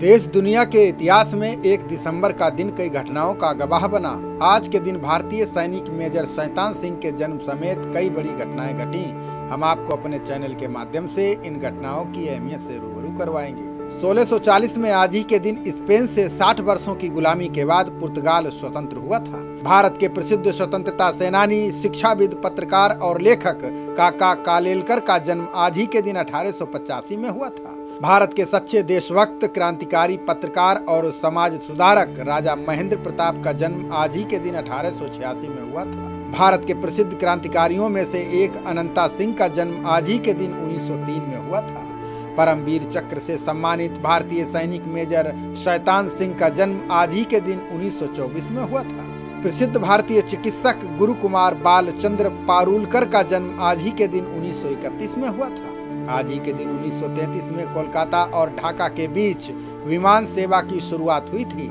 देश दुनिया के इतिहास में एक दिसंबर का दिन कई घटनाओं का गवाह बना। आज के दिन भारतीय सैनिक मेजर शैतान सिंह के जन्म समेत कई बड़ी घटनाएँ घटी। हम आपको अपने चैनल के माध्यम से इन घटनाओं की अहमियत से रूबरू करवाएँगे। 1640 में आज ही के दिन स्पेन से 60 वर्षों की गुलामी के बाद पुर्तगाल स्वतंत्र हुआ था। भारत के प्रसिद्ध स्वतंत्रता सेनानी, शिक्षाविद, पत्रकार और लेखक काका कालेलकर का जन्म आज ही के दिन अठारह सौ पचासी में हुआ था। भारत के सच्चे देशभक्त, क्रांतिकारी पत्रकार और समाज सुधारक राजा महेंद्र प्रताप का जन्म आज ही के दिन अठारह सौ छियासी में हुआ था। भारत के प्रसिद्ध क्रांतिकारियों में से एक अनंता सिंह का जन्म आज ही के दिन 1903 में हुआ था। परमवीर चक्र से सम्मानित भारतीय सैनिक मेजर शैतान सिंह का जन्म आज ही के दिन 1924 में हुआ था। प्रसिद्ध भारतीय चिकित्सक गुरु कुमार बालचंद्र पारुलकर का जन्म आज ही के दिन 1931 में हुआ था। आज ही के दिन 1933 में कोलकाता और ढाका के बीच विमान सेवा की शुरुआत हुई थी।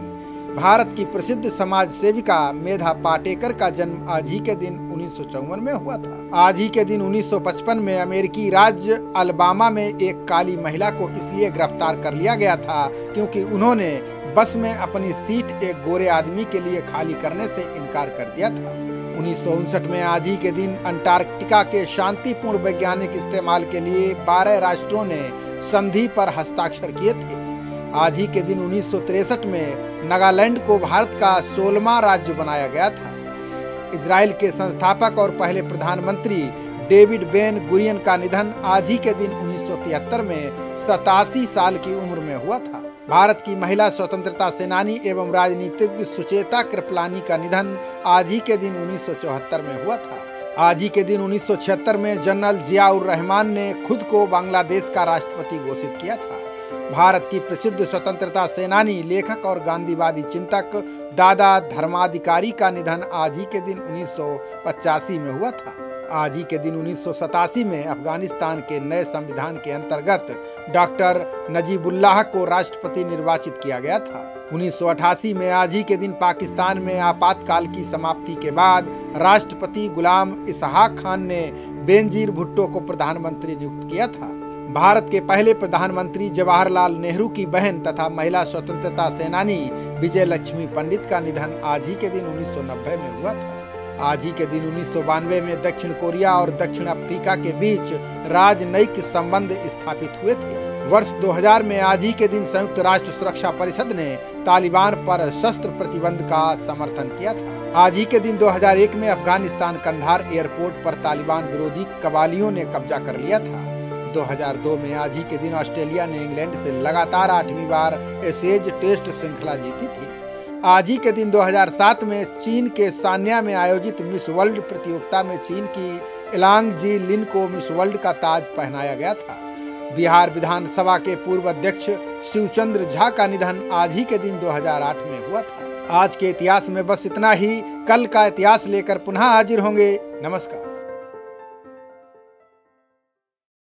भारत की प्रसिद्ध समाज सेविका मेधा पाटेकर का जन्म आज ही के दिन उन्नीस सौ चौवन में हुआ था। आज ही के दिन 1955 में अमेरिकी राज्य अलबामा में एक काली महिला को इसलिए गिरफ़्तार कर लिया गया था क्योंकि उन्होंने बस में अपनी सीट एक गोरे आदमी के लिए खाली करने से इनकार कर दिया था। उन्नीस सौ उनसठ में आज ही के दिन अंटार्कटिका के शांतिपूर्ण वैज्ञानिक इस्तेमाल के लिए बारह राष्ट्रों ने संधि पर हस्ताक्षर किए थे। आज ही के दिन उन्नीस में नागालैंड को भारत का सोलवा राज्य बनाया गया था। इसराइल के संस्थापक और पहले प्रधानमंत्री डेविड बेन गुरियन का निधन आज ही के दिन उन्नीस सौ तिहत्तर में सतासी साल की उम्र में हुआ था। भारत की महिला स्वतंत्रता सेनानी एवं राजनीतिज्ञ सुचेता कृपलानी का निधन आज ही के दिन उन्नीस सौ चौहत्तर में हुआ था। आज ही के दिन उन्नीस सौ छिहत्तर में जनरल जियाउर रहमान ने खुद को बांग्लादेश का राष्ट्रपति घोषित किया था। भारत की प्रसिद्ध स्वतंत्रता सेनानी, लेखक और गांधीवादी चिंतक दादा धर्माधिकारी का निधन आज ही के दिन उन्नीस सौ पचासी में हुआ था। आज ही के दिन उन्नीस सौ सतासी में अफ़गानिस्तान के नए संविधान के अंतर्गत डॉक्टर नजीबुल्लाह को राष्ट्रपति निर्वाचित किया गया था। 1988 में आज ही के दिन पाकिस्तान में आपातकाल की समाप्ति के बाद राष्ट्रपति गुलाम इसहाक खान ने बेनजीर भुट्टो को प्रधानमंत्री नियुक्त किया था। भारत के पहले प्रधानमंत्री जवाहरलाल नेहरू की बहन तथा महिला स्वतंत्रता सेनानी विजय लक्ष्मी पंडित का निधन आज ही के दिन 1990 में हुआ था। आज ही के दिन उन्नीस सौ बानवे में दक्षिण कोरिया और दक्षिण अफ्रीका के बीच राजनयिक संबंध स्थापित हुए थे। वर्ष 2000 में आज ही के दिन संयुक्त राष्ट्र सुरक्षा परिषद ने तालिबान पर शस्त्र प्रतिबंध का समर्थन किया था। आज ही के दिन 2001 में अफ़गानिस्तान कंधार एयरपोर्ट पर तालिबान विरोधी कबालियों ने कब्जा कर लिया था। 2002 में आज ही के दिन ऑस्ट्रेलिया ने इंग्लैंड से लगातार आठवीं बार एसेज टेस्ट श्रृंखला जीती थी। आज ही के दिन 2007 में चीन के सान्या में आयोजित मिस वर्ल्ड प्रतियोगिता में चीन की इलांग जी लिन को मिस वर्ल्ड का ताज पहनाया गया था। बिहार विधानसभा के पूर्व अध्यक्ष शिवचंद्र झा का निधन आज ही के दिन 2008 में हुआ था। आज के इतिहास में बस इतना ही। कल का इतिहास लेकर पुनः हाजिर होंगे। नमस्कार।